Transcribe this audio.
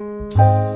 you.